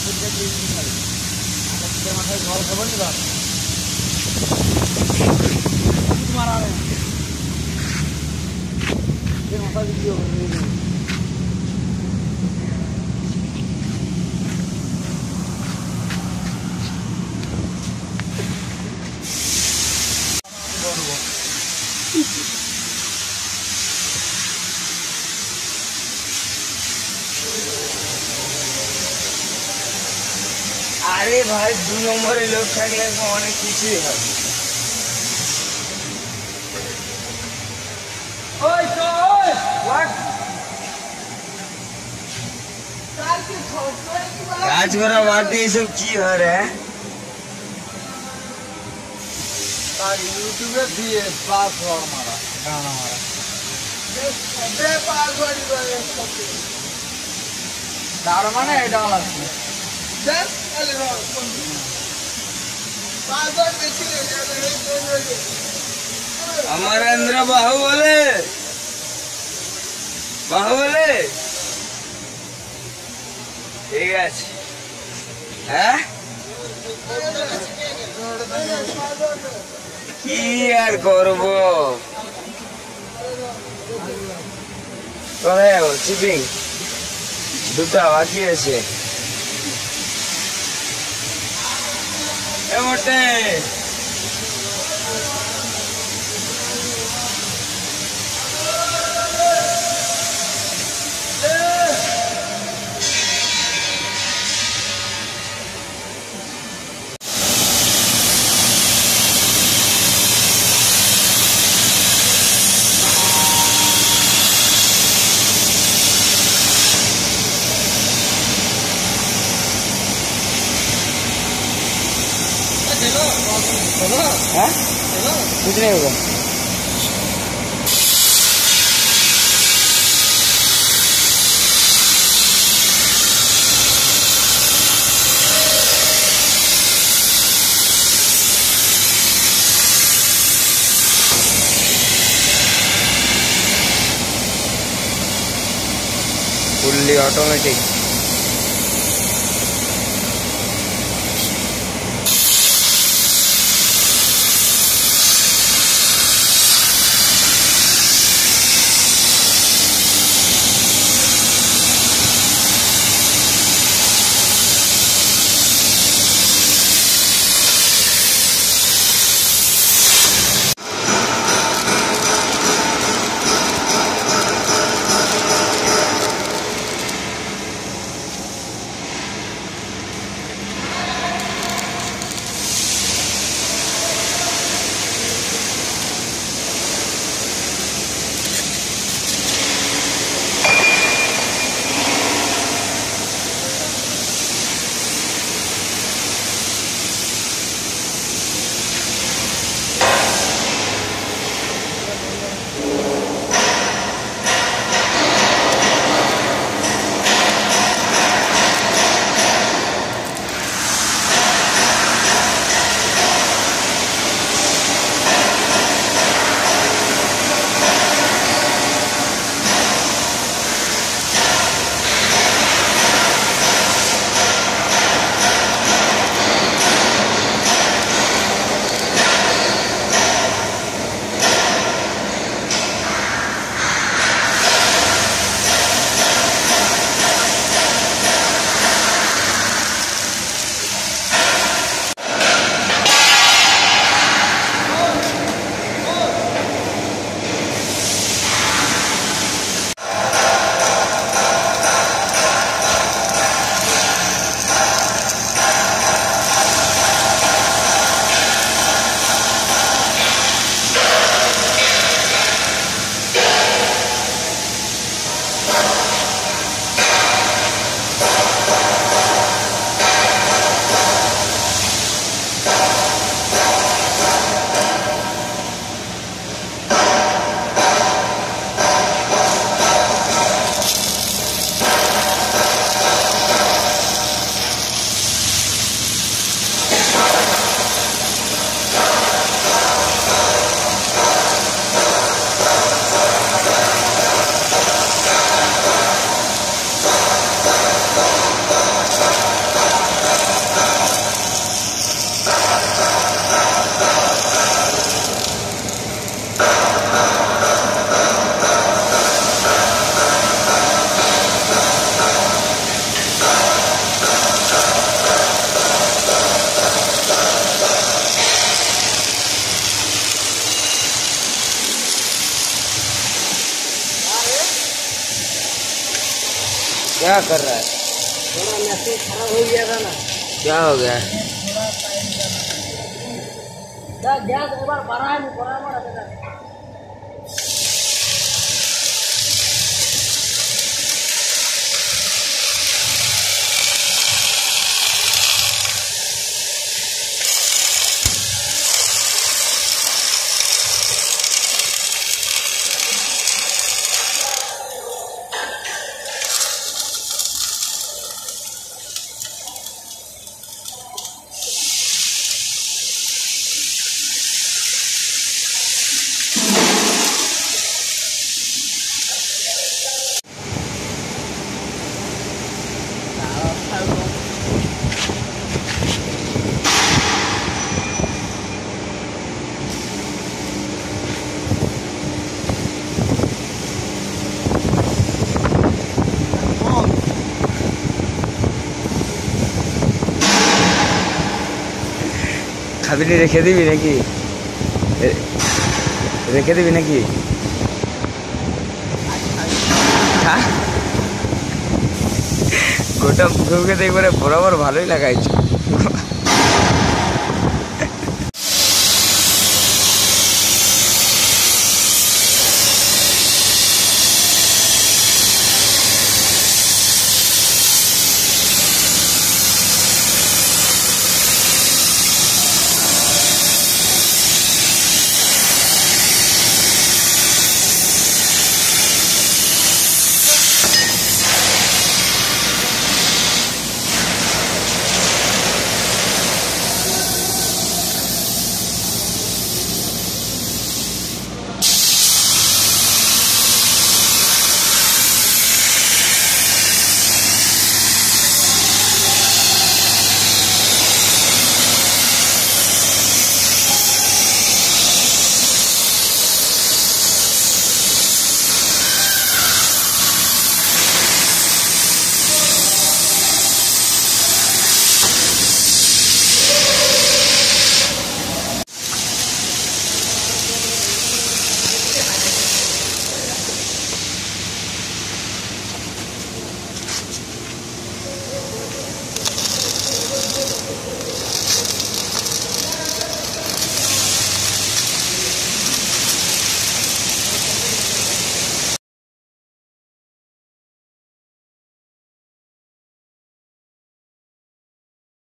পরীক্ষা দিয়ে দিন খালি আমরা শীতের মাথায় জল খাবো নি বাস মারা নেই শীতের মাথা বিক্রি আরে ভাই দু নম্বরে লোক থাকলে অনেক কিছুই হয় ওই তো ওই কাজ করা বাদ দিয়ে এসব কি হয় রে তার ইউটিউবে দিয়ে প্লাস হওয়া মারা গানা মারা তার মানে এটা লাগছে অমরেন্দ্র বাহু বলে। বাহু বলে? ঠিক আছে। হ্যাঁ? কি আর করব? কোথায় যাব চিপিং দুটা বাকি আছে É voltei. कुछ नहीं होगा फुल्ली ऑटोमेटिक क्या कर रहा है? थोड़ा खराब हो गया था ना। क्या हो गया? गैस एक बार भरा है बराबर है। খাবি নি রেখে দিবি নাকি? রেখে দিবি নাকি? গোটা মুখে মুখে দেখবে বরাবর ভালোই লাগাইছো।